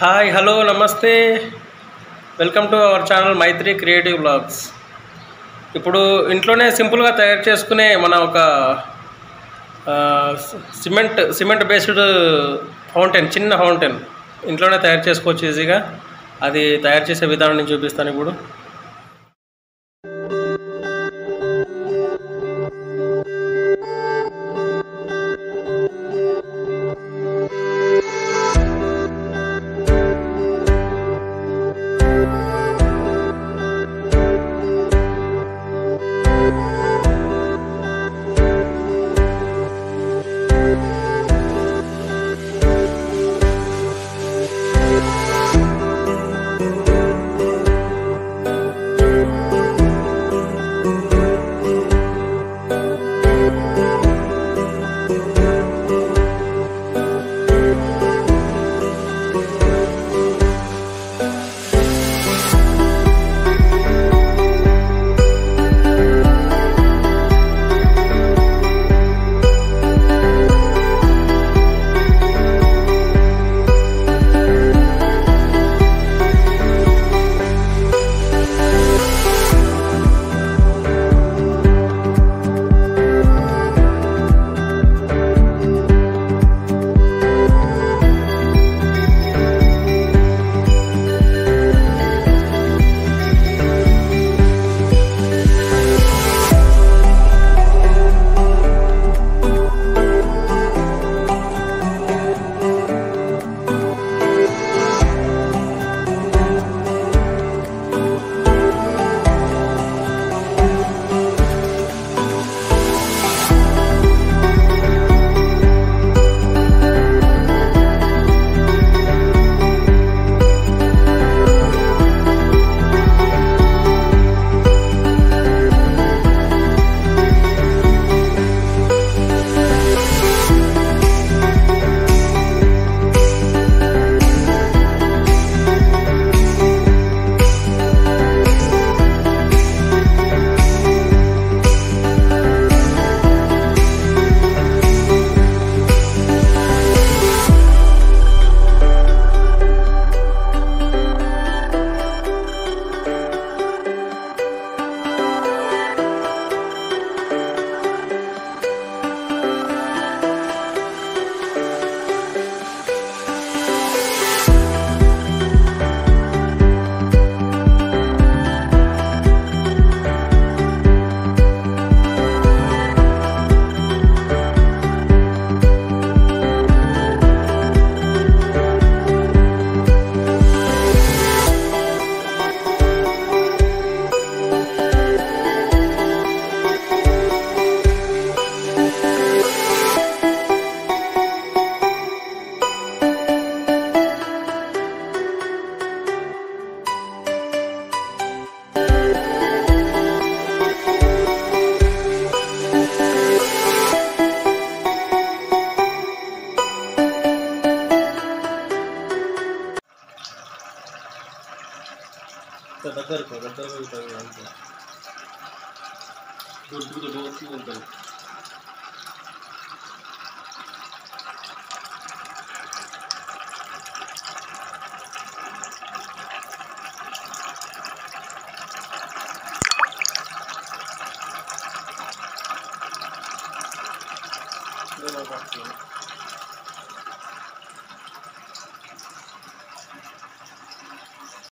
Hi hello నమస్తే. Welcome to our channel Maitri creative blogs ఇప్పుడు ఇంట్లోనే సింపుల్గా తయారు చేసుకునే మన ఒక సిమెంట్ సిమెంట్ బేస్డ్ ఫౌంటైన్ చిన్న ఫౌంటైన్ ఇంట్లోనే తయారు చేసుకోవచ్చు ఈజీగా అది తయారు చేసే విధానం నేను చూపిస్తాను ఇప్పుడు. దగ్గరకు దగ్గరకు ఉంటుంది